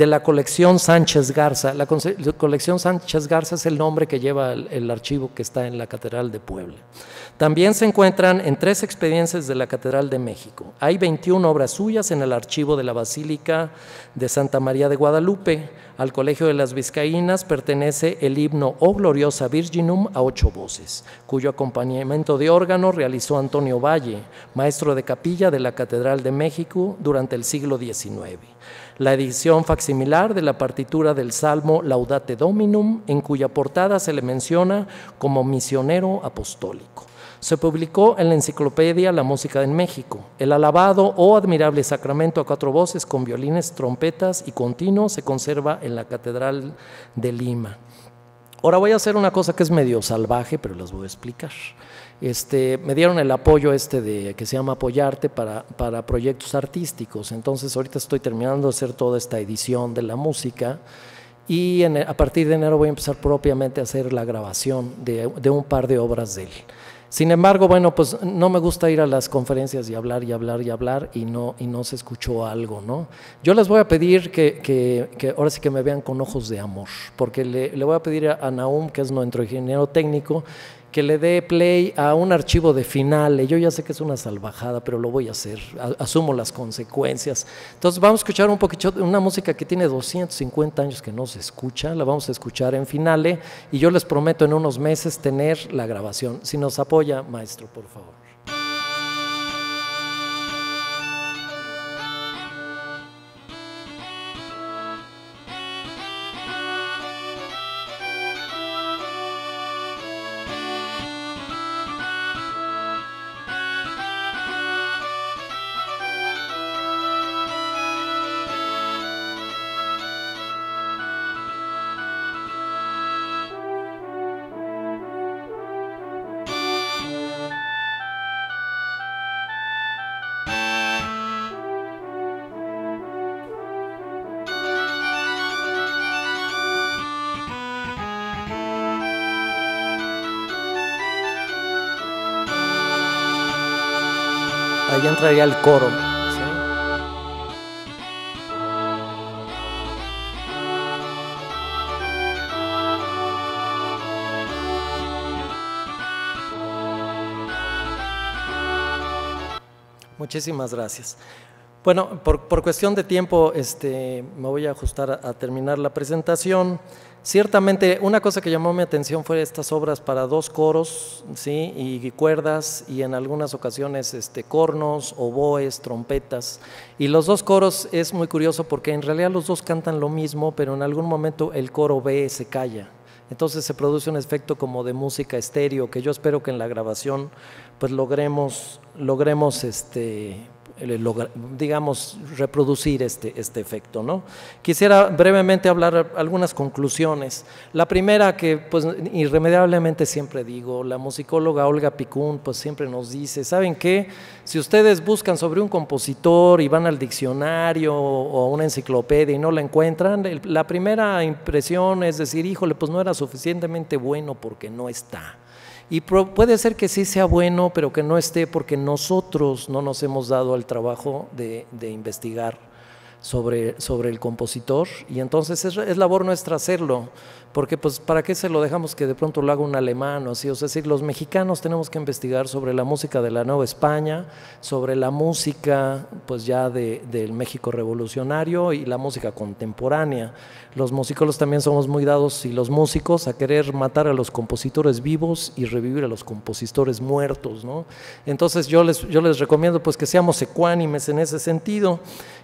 de la colección Sánchez Garza. La colección Sánchez Garza es el nombre que lleva el, archivo que está en la Catedral de Puebla. También se encuentran en tres expedientes de la Catedral de México. Hay 21 obras suyas en el archivo de la Basílica de Santa María de Guadalupe. Al Colegio de las Vizcaínas pertenece el himno O Gloriosa Virginum a ocho voces, cuyo acompañamiento de órgano realizó Antonio Valle, maestro de capilla de la Catedral de México durante el siglo XIX la edición facsimilar de la partitura del Salmo Laudate Dominum, en cuya portada se le menciona como misionero apostólico. Se publicó en la enciclopedia La Música en México. El alabado o admirable sacramento a cuatro voces con violines, trompetas y continuo se conserva en la Catedral de Lima. Ahora voy a hacer una cosa que es medio salvaje, pero las voy a explicar. Este, me dieron el apoyo este de que se llama Apoyarte para, para proyectos artísticos. Entonces ahorita estoy terminando de hacer toda esta edición de la música y a partir de enero voy a empezar propiamente a hacer la grabación de, de, un par de obras de él. Sin embargo, bueno, pues no me gusta ir a las conferencias y hablar y hablar y hablar y no, y no se escuchó algo, ¿no? Yo les voy a pedir que, que, ahora sí que me vean con ojos de amor, porque le voy a pedir a Naum, que es nuestro ingeniero técnico, que le dé play a un archivo de finales. Yo ya sé que es una salvajada, pero lo voy a hacer. Asumo las consecuencias. Entonces vamos a escuchar un poquito de una música que tiene 250 años que no se escucha. La vamos a escuchar en finales y yo les prometo en unos meses tener la grabación. Si nos apoya, maestro, por favor. Entraría el coro. Muchísimas gracias. Bueno, por, por, cuestión de tiempo este, me voy a ajustar a, terminar la presentación. Ciertamente, una cosa que llamó mi atención fue estas obras para dos coros ¿sí? y cuerdas y en algunas ocasiones este, cornos, oboes, trompetas. Y los dos coros es muy curioso porque en realidad los dos cantan lo mismo, pero en algún momento el coro B se calla. Entonces se produce un efecto como de música estéreo que yo espero que en la grabación pues logremos, logremos este, digamos, reproducir este, este efecto. ¿no? Quisiera brevemente hablar algunas conclusiones. La primera que pues irremediablemente siempre digo, la musicóloga Olga Picún pues siempre nos dice, ¿saben qué? Si ustedes buscan sobre un compositor y van al diccionario o a una enciclopedia y no la encuentran, la primera impresión es decir, híjole, pues no era suficientemente bueno porque no está. Y puede ser que sí sea bueno, pero que no esté porque nosotros no nos hemos dado el trabajo de, de investigar sobre, sobre el compositor y entonces es, es, labor nuestra hacerlo, porque pues para qué se lo dejamos que de pronto lo haga un alemán o así, o sea, decir, los mexicanos tenemos que investigar sobre la música de la Nueva España, sobre la música pues ya de, del México revolucionario y la música contemporánea. Los musicólogos también somos muy dados y los músicos a querer matar a los compositores vivos y revivir a los compositores muertos, ¿no? Entonces yo les, yo les recomiendo pues que seamos ecuánimes en ese sentido.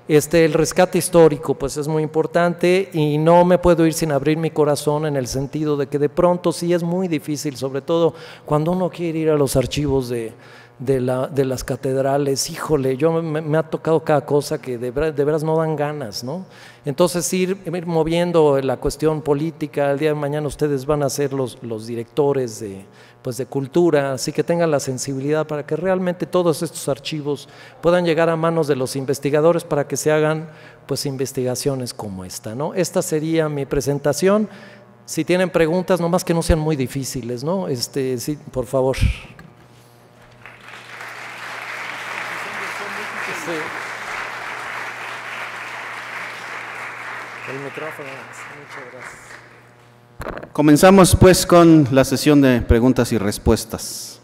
Este, rescate histórico pues es muy importante y no me puedo ir sin abrir mi corazón en el sentido de que de pronto sí es muy difícil, sobre todo cuando uno quiere ir a los archivos de, de, la, de las catedrales, híjole, yo me, ha tocado cada cosa que de, de, veras no dan ganas, ¿no? Entonces ir, moviendo la cuestión política, el día de mañana ustedes van a ser los, los directores de, pues de cultura, así que tengan la sensibilidad para que realmente todos estos archivos puedan llegar a manos de los investigadores para que se hagan pues investigaciones como esta, ¿no? Esta sería mi presentación. Si tienen preguntas, nomás que no sean muy difíciles, ¿no? Este, sí, por favor. El micrófono, muchas gracias. Comenzamos pues con la sesión de preguntas y respuestas.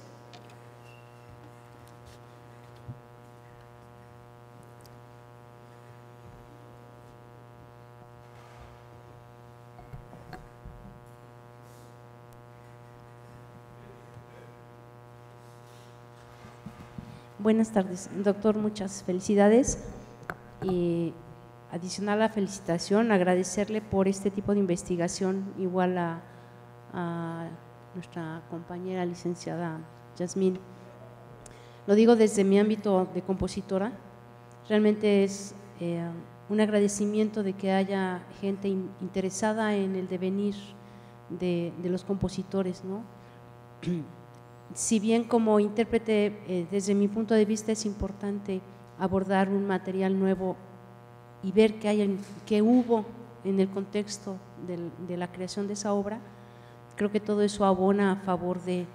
Buenas tardes, doctor, muchas felicidades. Y adicional a la felicitación, agradecerle por este tipo de investigación, igual a, nuestra compañera licenciada Yasmín. Lo digo desde mi ámbito de compositora, realmente es eh, un agradecimiento de que haya gente interesada en el devenir de, los compositores, ¿no? si bien como intérprete, eh, desde mi punto de vista es importante abordar un material nuevo y ver qué, hay qué hubo en el contexto de la creación de esa obra, creo que todo eso abona a favor de,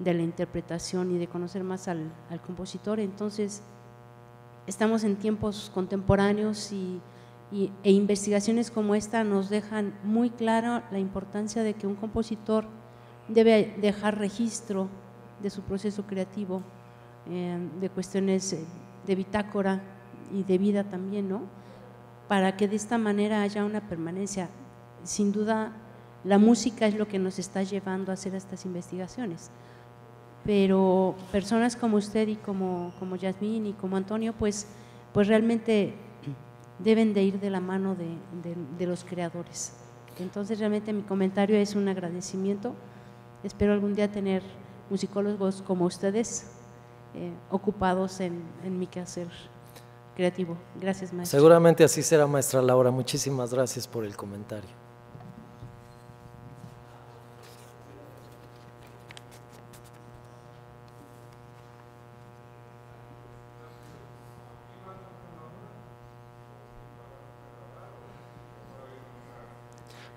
la interpretación y de conocer más al, compositor. Entonces, estamos en tiempos contemporáneos y, e investigaciones como esta nos dejan muy clara la importancia de que un compositor debe dejar registro de su proceso creativo, eh, de cuestiones eh, de bitácora y de vida también, ¿no? Para que de esta manera haya una permanencia. Sin duda, la música es lo que nos está llevando a hacer estas investigaciones. Pero personas como usted y como, como Yasmín y como Antonio, pues, pues realmente deben de ir de la mano de, de los creadores. Entonces realmente mi comentario es un agradecimiento. Espero algún día tener musicólogos como ustedes eh, ocupados en, en mi quehacer creativo. Gracias, maestra. Seguramente así será, maestra Laura. Muchísimas gracias por el comentario.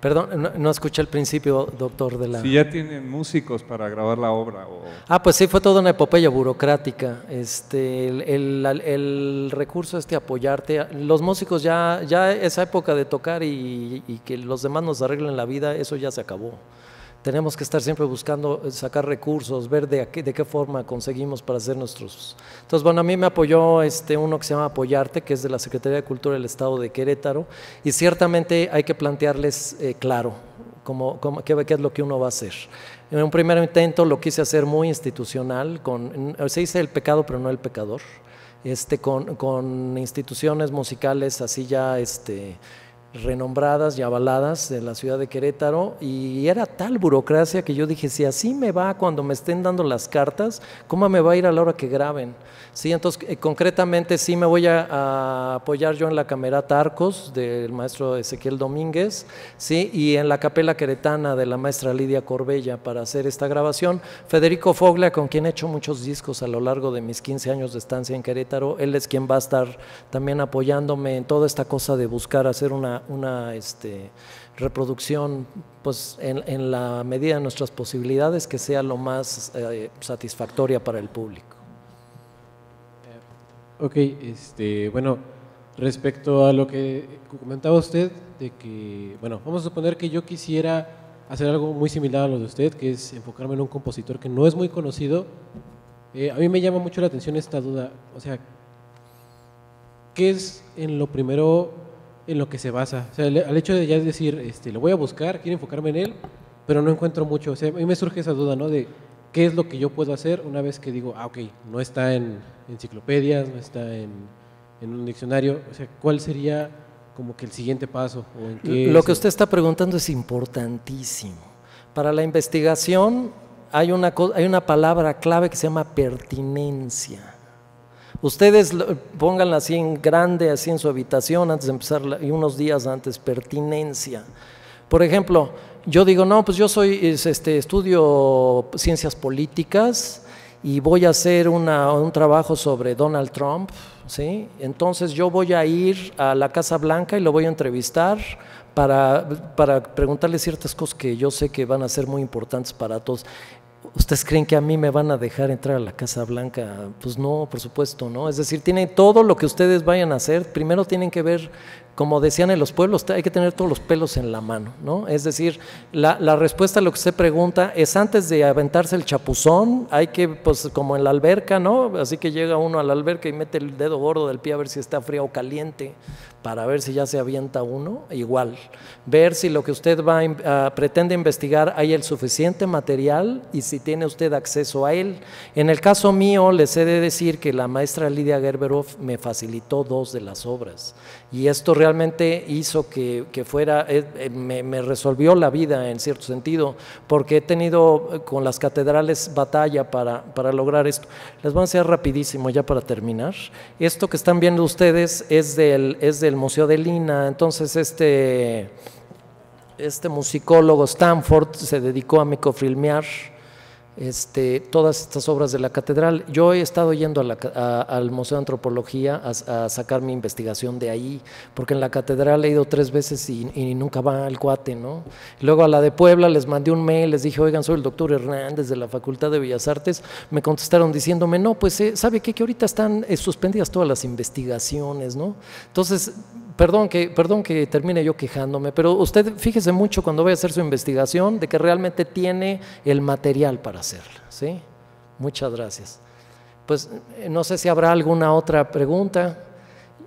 Perdón, no, escuché el principio, doctor, de la... Si ya tienen músicos para grabar la obra. O... Ah, pues sí, fue toda una epopeya burocrática. Este, el, recurso este apoyarte. Los músicos ya, ya esa época de tocar y, y que los demás nos arreglen la vida, eso ya se acabó tenemos que estar siempre buscando eh, sacar recursos, ver de, qué, de qué forma conseguimos para hacer nuestros... Entonces, bueno, a mí me apoyó este, uno que se llama Apoyarte, que es de la Secretaría de Cultura del Estado de Querétaro, y ciertamente hay que plantearles eh, claro cómo, qué, es lo que uno va a hacer. En un primer intento lo quise hacer muy institucional, con, se dice el pecado, pero no el pecador, este, con, con instituciones musicales así ya... Este, renombradas y avaladas de la ciudad de Querétaro y era tal burocracia que yo dije, si así me va cuando me estén dando las cartas, ¿cómo me va a ir a la hora que graben? Sí, entonces eh, concretamente sí me voy a, apoyar yo en la camerata Arcos del maestro Ezequiel Domínguez, sí, y en la capela queretana de la maestra Lidia Corbella para hacer esta grabación. Federico Foglia, con quien he hecho muchos discos a lo largo de mis 15 años de estancia en Querétaro, él es quien va a estar también apoyándome en toda esta cosa de buscar hacer una, una este, reproducción pues en, la medida de nuestras posibilidades que sea lo más eh, satisfactoria para el público. Ok, este, bueno, respecto a lo que comentaba usted, de que, bueno, vamos a suponer que yo quisiera hacer algo muy similar a lo de usted, que es enfocarme en un compositor que no es muy conocido. Eh, a mí me llama mucho la atención esta duda, o sea, ¿qué es en lo primero en lo que se basa? O sea, al hecho de ya decir, este, lo voy a buscar, quiero enfocarme en él, pero no encuentro mucho. O sea, a mí me surge esa duda, ¿no? De qué es lo que yo puedo hacer una vez que digo, ah, ok, no está en enciclopedias, no está en, un diccionario, o sea, ¿cuál sería como que el siguiente paso? lo que usted está preguntando es importantísimo. Para la investigación hay una, hay una palabra clave que se llama pertinencia. Ustedes pónganla así en grande, así en su habitación antes de empezar y unos días antes, pertinencia. Por ejemplo, yo digo, no, pues yo soy, este, estudio ciencias políticas y voy a hacer un trabajo sobre Donald Trump, ¿sí? Entonces yo voy a ir a la Casa Blanca y lo voy a entrevistar para, para preguntarle ciertas cosas que yo sé que van a ser muy importantes para todos. ¿Ustedes creen que a mí me van a dejar entrar a la Casa Blanca? Pues no, por supuesto, ¿no? Es decir, tiene todo lo que ustedes vayan a hacer, primero tienen que ver como decían en los pueblos, hay que tener todos los pelos en la mano, ¿no? Es decir, la, respuesta a lo que usted pregunta es antes de aventarse el chapuzón, hay que, pues como en la alberca, ¿no? Así que llega uno a la alberca y mete el dedo gordo del pie a ver si está frío o caliente para ver si ya se avienta uno, igual. Ver si lo que usted va a, pretende investigar hay el suficiente material y si tiene usted acceso a él. En el caso mío, les he de decir que la maestra Lidia Gerberov me facilitó dos de las obras y esto realmente hizo que, fuera, eh, eh, me, resolvió la vida en cierto sentido, porque he tenido eh, con las catedrales batalla para, para lograr esto. Les voy a enseñar rapidísimo ya para terminar. Esto que están viendo ustedes es del, es del Museo de Lina. Entonces este, este musicólogo Stanford se dedicó a microfilmear este, todas estas obras de la catedral. Yo he estado yendo al Museo de Antropología a, sacar mi investigación de ahí, porque en la catedral he ido tres veces y, nunca va el cuate, ¿no? Luego a la de Puebla les mandé un mail, les dije, oigan, soy el doctor Hernández de la Facultad de Bellas Artes. Me contestaron diciéndome, no, pues eh, sabe qué? que ahorita están eh, suspendidas todas las investigaciones, ¿no? Entonces, Perdón que, perdón que termine yo quejándome, pero usted fíjese mucho cuando vaya a hacer su investigación de que realmente tiene el material para hacerla. ¿sí? Muchas gracias. Pues eh, no sé si habrá alguna otra pregunta.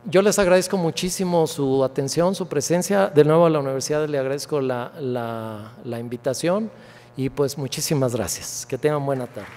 Yo les agradezco muchísimo su atención, su presencia. De nuevo a la universidad le agradezco la, la invitación y pues muchísimas gracias. Que tengan buena tarde.